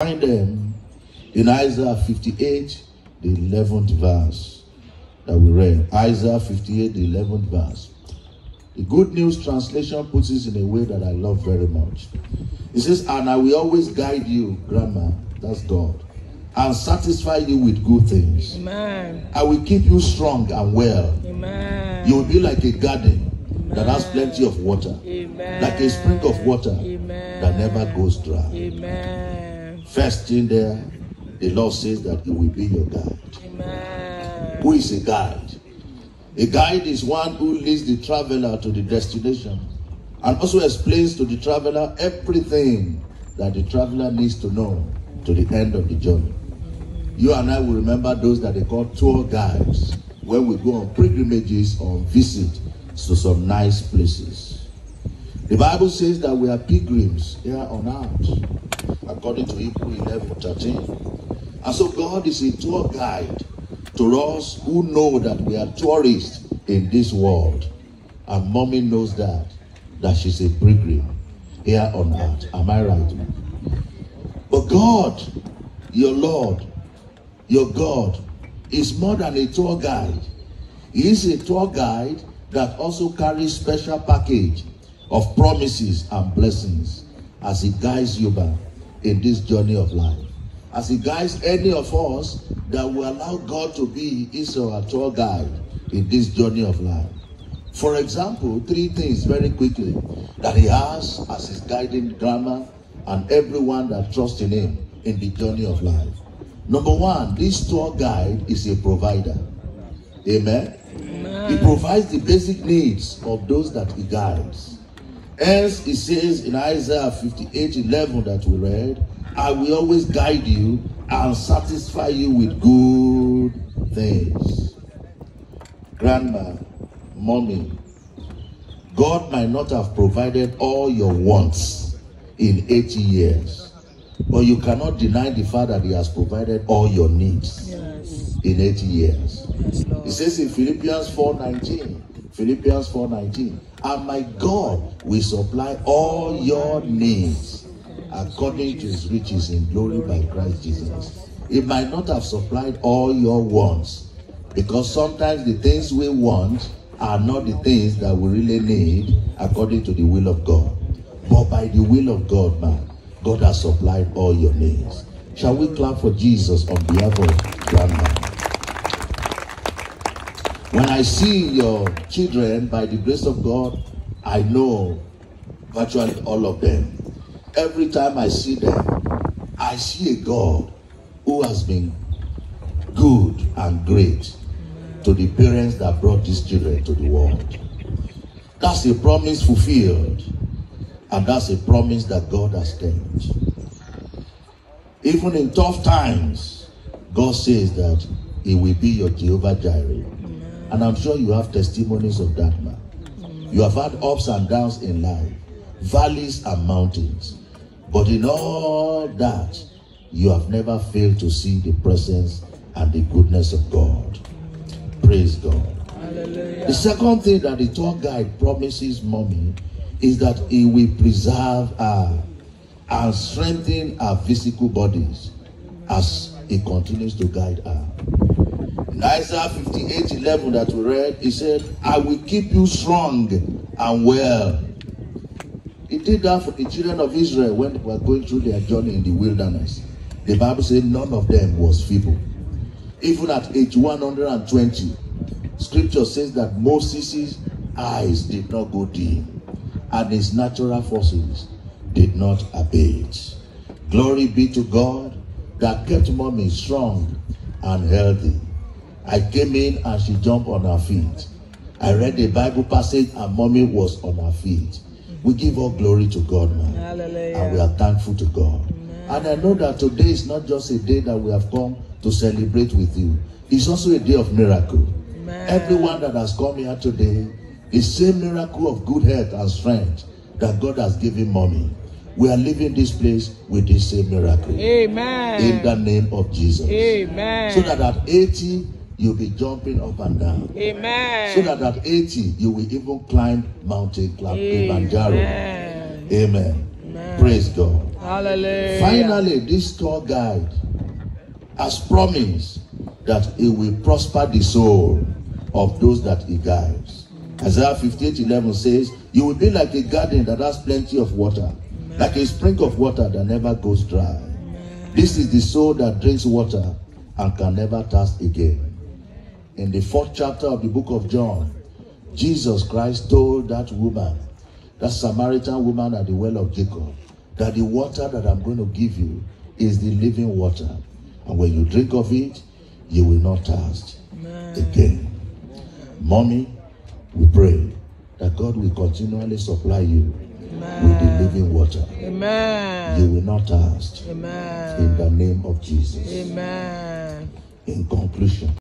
find them in Isaiah 58, the 11th verse that we read. Isaiah 58, the 11th verse. The Good News Translation puts this in a way that I love very much. It says, And I will always guide you, Grandma, that's God, and satisfy you with good things. Amen. I will keep you strong and well. Amen. You will be like a garden that has plenty of water, Amen. like a spring of water Amen. that never goes dry. Amen. First thing there, the Lord says that He will be your guide. Amen. Who is a guide? A guide is one who leads the traveler to the destination and also explains to the traveler everything that the traveler needs to know to the end of the journey. You and I will remember those that they call tour guides when we go on pilgrimages or visit to some nice places. The Bible says that we are pilgrims here on earth, according to Hebrew 11 13. And so God is a tour guide to us who know that we are tourists in this world. And mommy knows that, that she's a pilgrim here on earth. Am I right? But God, your Lord, your God, is more than a tour guide. He is a tour guide that also carries special package of promises and blessings as he guides you back in this journey of life. As he guides any of us that will allow God to be his or our tour guide in this journey of life. For example, three things very quickly that he has as his guiding grammar and everyone that trusts in him in the journey of life. Number one, this tour guide is a provider. Amen. He provides the basic needs of those that he guides. Hence, he says in Isaiah 58 11 that we read, I will always guide you and satisfy you with good things. Grandma, mommy, God might not have provided all your wants in 80 years, but you cannot deny the fact that He has provided all your needs Yes. in 80 years. Yes, It says in Philippians 4:19, Philippians 4:19, and my God will supply all your needs according to his riches in glory by Christ Jesus. It might not have supplied all your wants because sometimes the things we want are not the things that we really need according to the will of God. But by the will of God, man, God has supplied all your needs. Shall we clap for Jesus on behalf of grandma? When I see your children, by the grace of God, I know virtually all of them. Every time I see them, I see a God who has been good and great to the parents that brought these children to the world. That's a promise fulfilled, and that's a promise that God has kept. Even in tough times, God says that He will be your Jehovah Jireh. And I'm sure you have testimonies of that man. You have had ups and downs in life, valleys and mountains. But in all that, you have never failed to see the presence and the goodness of God. Praise God. Hallelujah. The second thing that the tour guide promises mommy is that he will preserve her and strengthen her physical bodies as he continues to guide her. Isaiah 58 11 that we read, he said, I will keep you strong and well. He did that for the children of Israel when they were going through their journey in the wilderness. The Bible said none of them was feeble. Even at age 120, scripture says that Moses' eyes did not go dim and his natural forces did not abate. Glory be to God that kept mommy strong and healthy. I came in and she jumped on her feet. I read the Bible passage and mommy was on her feet. We give all glory to God, man. And we are thankful to God. And I know that today is not just a day that we have come to celebrate with you, it's also a day of miracle. Amen. Everyone that has come here today, the same miracle of good health and strength that God has given mommy. We are leaving this place with this same miracle. Amen. In the name of Jesus. Amen. So that at 80, you'll be jumping up and down. Amen. So that at 80, you will even climb Mountain Kilimanjaro. Amen. Amen. Amen. Praise God. Hallelujah. Finally, this tour guide has promised that he will prosper the soul of those that he guides. Isaiah 58 11 says, You will be like a garden that has plenty of water, like a spring of water that never goes dry. This is the soul that drinks water and can never thirst again. In the fourth chapter of the book of John, Jesus Christ told that woman, that Samaritan woman at the well of Jacob, that the water that I'm going to give you is the living water. And when you drink of it, you will not thirst again. Mommy, we pray that God will continually supply you with the living water. Amen. You will not thirst Amen. in the name of Jesus. Amen. In conclusion,